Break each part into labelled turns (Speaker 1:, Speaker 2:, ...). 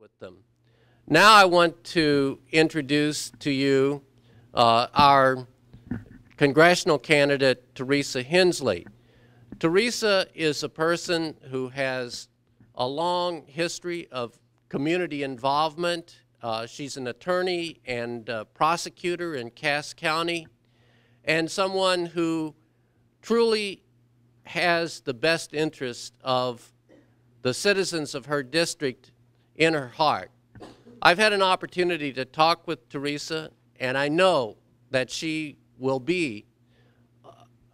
Speaker 1: with them. Now I want to introduce to you uh, our congressional candidate, Teresa Hensley. Teresa is a person who has a long history of community involvement. Uh, she's an attorney and prosecutor in Cass County and someone who truly has the best interest of the citizens of her district in her heart. I've had an opportunity to talk with Teresa, and I know that she will be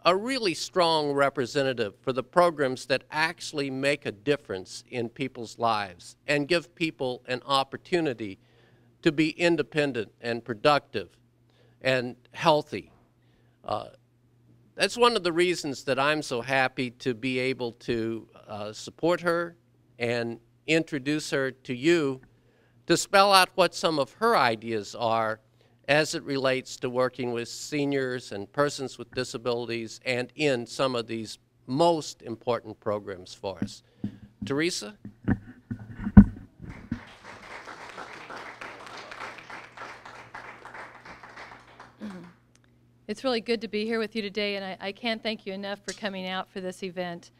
Speaker 1: a really strong representative for the programs that actually make a difference in people's lives and give people an opportunity to be independent and productive and healthy. Uh, that's one of the reasons that I'm so happy to be able to uh, support her and introduce her to you to spell out what some of her ideas are as it relates to working with seniors and persons with disabilities and in some of these most important programs for us. Teresa?
Speaker 2: It's really good to be here with you today, and I, I can't thank you enough for coming out for this event.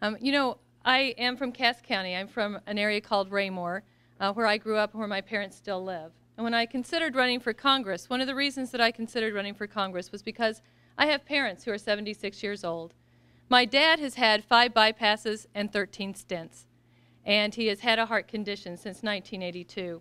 Speaker 2: Um, you know, I am from Cass County. I'm from an area called Raymore, uh, where I grew up and where my parents still live. And when I considered running for Congress, one of the reasons that I considered running for Congress was because I have parents who are 76 years old. My dad has had five bypasses and 13 stents, and he has had a heart condition since 1982.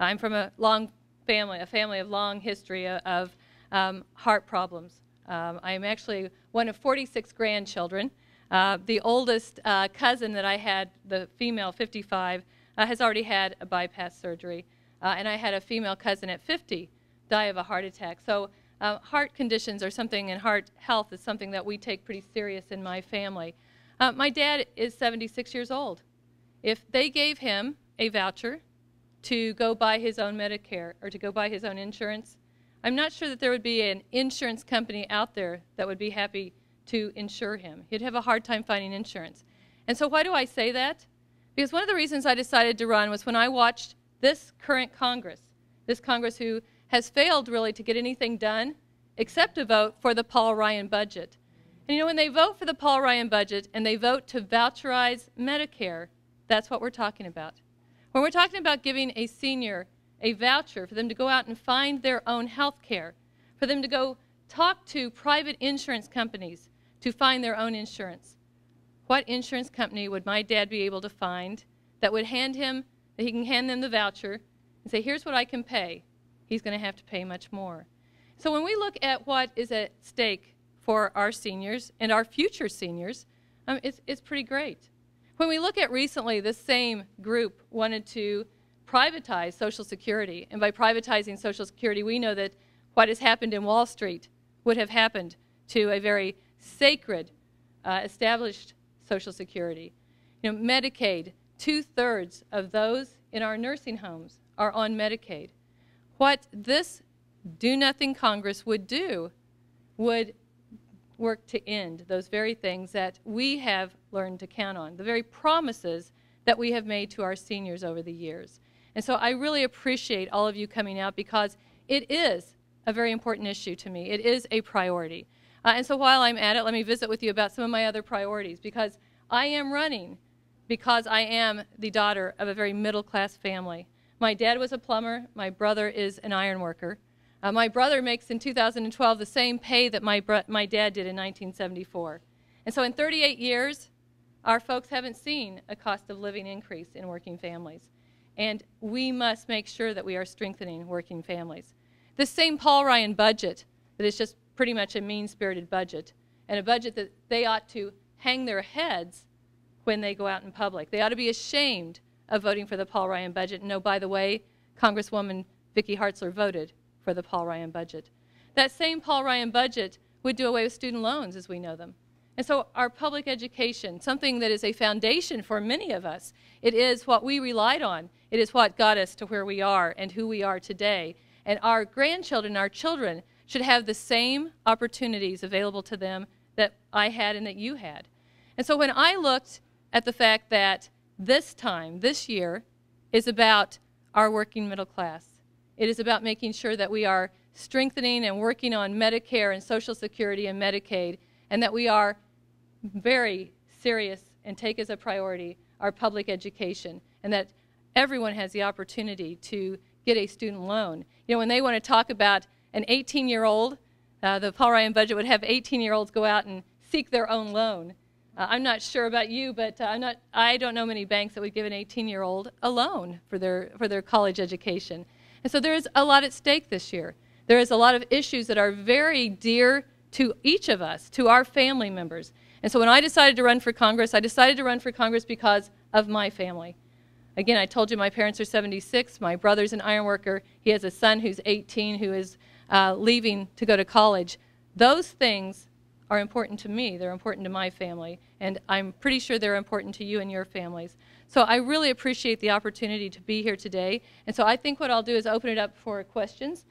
Speaker 2: I'm from a long family, a family of long history of um, heart problems. Um, I am actually one of 46 grandchildren. Uh, the oldest uh, cousin that I had, the female 55, uh, has already had a bypass surgery. Uh, and I had a female cousin at 50 die of a heart attack. So uh, heart conditions are something, and heart health is something that we take pretty serious in my family. My dad is 76 years old. If they gave him a voucher to go buy his own Medicare or to go buy his own insurance, I'm not sure that there would be an insurance company out there that would be happy to insure him. He'd have a hard time finding insurance. And so, why do I say that? Because one of the reasons I decided to run was when I watched this current Congress, this Congress who has failed really to get anything done except to vote for the Paul Ryan budget. And you know, when they vote for the Paul Ryan budget and they vote to voucherize Medicare, that's what we're talking about. When we're talking about giving a senior a voucher for them to go out and find their own health care, for them to go talk to private insurance companies to find their own insurance. What insurance company would my dad be able to find that would hand him that he can hand them the voucher and say, here's what I can pay. He's going to have to pay much more. So when we look at what is at stake for our seniors and our future seniors, um, it's, it's pretty great. When we look at recently, this same group wanted to privatize Social Security. And by privatizing Social Security, we know that what has happened in Wall Street would have happened to a very sacred, uh, established Social Security. You know, Medicaid Two thirds of those in our nursing homes are on Medicaid. What this do nothing Congress would do would work to end those very things that we have learned to count on, the very promises that we have made to our seniors over the years. And so I really appreciate all of you coming out because it is a very important issue to me. It is a priority. Uh, and so while I'm at it, let me visit with you about some of my other priorities because I am running because I am the daughter of a very middle class family. My dad was a plumber, my brother is an iron worker. Uh, my brother makes in 2012 the same pay that my, my dad did in 1974. And so in 38 years, our folks haven't seen a cost of living increase in working families. And we must make sure that we are strengthening working families. This same Paul Ryan budget that is just pretty much a mean spirited budget, and a budget that they ought to hang their heads when they go out in public. They ought to be ashamed of voting for the Paul Ryan budget. And no, by the way, Congresswoman Vicky Hartzler voted for the Paul Ryan budget. That same Paul Ryan budget would do away with student loans as we know them. And so our public education, something that is a foundation for many of us, it is what we relied on. It is what got us to where we are and who we are today. And our grandchildren, our children, should have the same opportunities available to them that I had and that you had. And so when I looked at the fact that this time, this year, is about our working middle class. It is about making sure that we are strengthening and working on Medicare and Social Security and Medicaid, and that we are very serious and take as a priority our public education, and that everyone has the opportunity to get a student loan. You know, when they want to talk about an 18 year old, uh, the Paul Ryan budget would have 18 year olds go out and seek their own loan. Uh, I'm not sure about you, but uh, I'm not, I don't know many banks that would give an 18 year old a loan for their, for their college education. And so there is a lot at stake this year. There is a lot of issues that are very dear to each of us, to our family members. And so when I decided to run for Congress, I decided to run for Congress because of my family. Again, I told you my parents are 76. My brother's an ironworker. He has a son who's 18 who is uh, leaving to go to college. Those things are important to me. They're important to my family. And I'm pretty sure they're important to you and your families. So I really appreciate the opportunity to be here today. And so I think what I'll do is open it up for questions.